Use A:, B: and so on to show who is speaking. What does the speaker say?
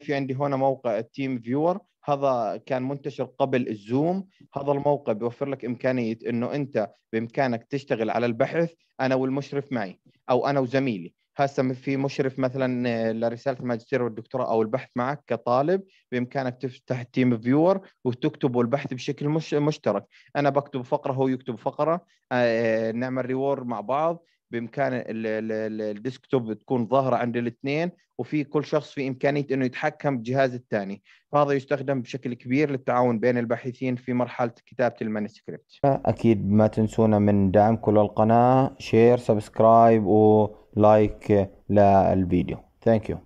A: في عندي هنا موقع ال TeamViewer هذا كان منتشر قبل الزوم. هذا الموقع بيوفر لك إمكانية أنه أنت بإمكانك تشتغل على البحث أنا والمشرف معي أو أنا وزميلي. هسه في مشرف مثلا لرسالة الماجستير والدكتوراه أو البحث معك كطالب بإمكانك تفتح TeamViewer وتكتبوا البحث بشكل مش مشترك. أنا بكتب فقرة هو يكتب فقرة آه، نعمل review مع بعض. بامكان ال desktop تكون ظاهرة عند الاثنين وفي كل شخص في إمكانية إنه يتحكم بجهاز الثاني. فهذا يستخدم بشكل كبير للتعاون بين الباحثين في مرحلة كتابة ال
B: manuscript أكيد ما تنسونا من دعمكم للقناه share subscribe و like للفيديو. thank you